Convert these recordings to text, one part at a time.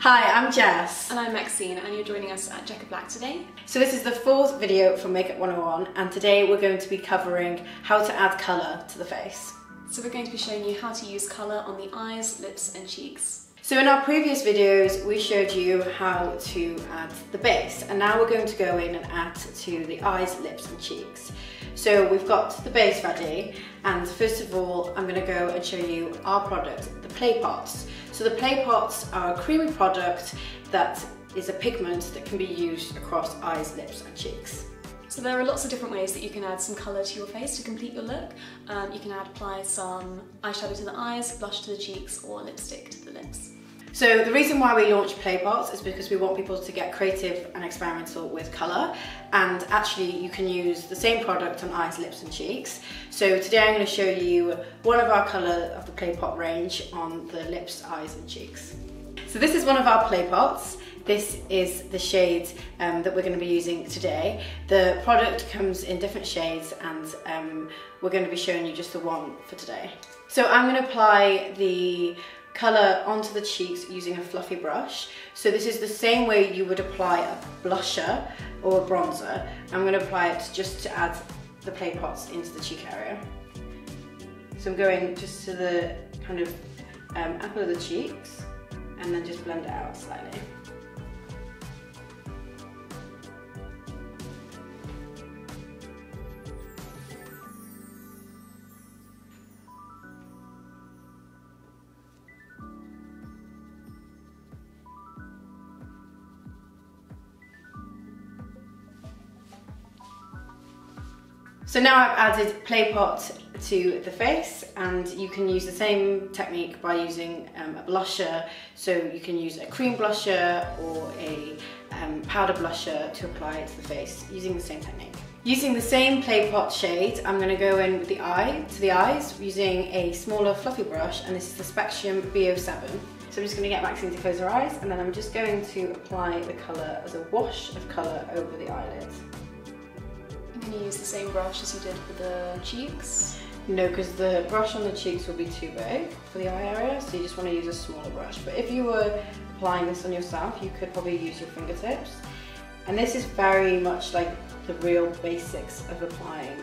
Hi, I'm Jess. And I'm Maxine, and you're joining us at Jecca Blac today. So this is the fourth video from Makeup 101, and today we're going to be covering how to add colour to the face. So we're going to be showing you how to use colour on the eyes, lips and cheeks. So in our previous videos, we showed you how to add the base, and now we're going to go in and add to the eyes, lips and cheeks. So we've got the base ready, and first of all, I'm gonna go and show you our product, the Play Pots. So the Play Pots are a creamy product that is a pigment that can be used across eyes, lips and cheeks. So there are lots of different ways that you can add some colour to your face to complete your look. Um, you can add apply some eyeshadow to the eyes, blush to the cheeks or lipstick to the lips. So the reason why we launched Playpots is because we want people to get creative and experimental with colour and actually you can use the same product on eyes, lips and cheeks. So today I'm going to show you one of our colour of the Playpot range on the lips, eyes and cheeks. So this is one of our Playpots. This is the shade um, that we're going to be using today. The product comes in different shades and um, we're going to be showing you just the one for today. So I'm going to apply the colour onto the cheeks using a fluffy brush. So this is the same way you would apply a blusher or a bronzer. I'm going to apply it just to add the play pots into the cheek area. So I'm going just to the kind of um, apple of the cheeks and then just blend it out slightly. So now I've added Play Pot to the face and you can use the same technique by using um, a blusher. So you can use a cream blusher or a um, powder blusher to apply it to the face using the same technique. Using the same Play Pot shade, I'm going to go in with the eye to the eyes using a smaller fluffy brush and this is the Spectrum B07. So I'm just going to get Maxine to close her eyes and then I'm just going to apply the colour as a wash of colour over the eyelids. Going to use the same brush as you did for the cheeks. No, because the brush on the cheeks will be too big for the eye area, so you just want to use a smaller brush. But if you were applying this on yourself, you could probably use your fingertips. And this is very much like the real basics of applying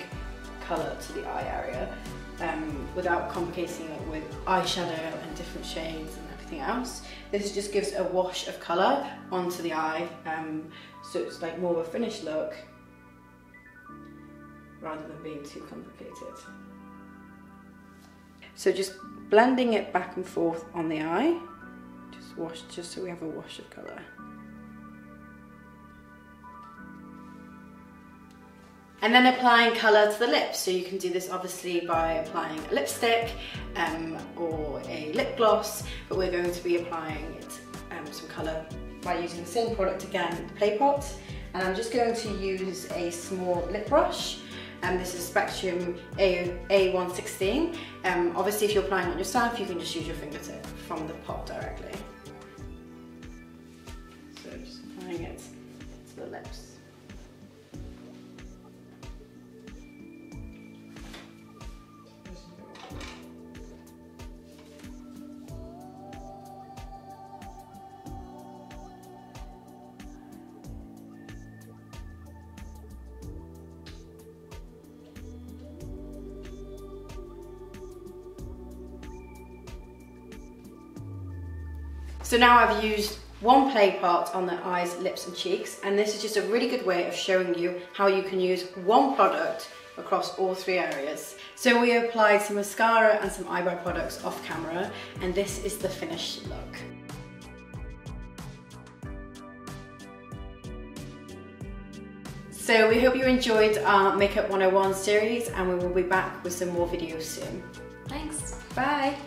colour to the eye area um, without complicating it with eyeshadow and different shades and everything else. This just gives a wash of colour onto the eye, um, so it's like more of a finished look rather than being too complicated. So just blending it back and forth on the eye, just wash, just so we have a wash of colour. And then applying colour to the lips. So you can do this obviously by applying a lipstick um, or a lip gloss, but we're going to be applying it, um, some colour by using the same product again, the Play Pot. And I'm just going to use a small lip brush and this is Spectrum A, A116. Um, obviously if you're applying on yourself, you can just use your fingertip from the pot directly. So just applying it to the lips. So now I've used one Play Pot on the eyes, lips and cheeks and this is just a really good way of showing you how you can use one product across all three areas. So we applied some mascara and some eyebrow products off camera and this is the finished look. So we hope you enjoyed our Makeup 101 series and we will be back with some more videos soon. Thanks. Bye.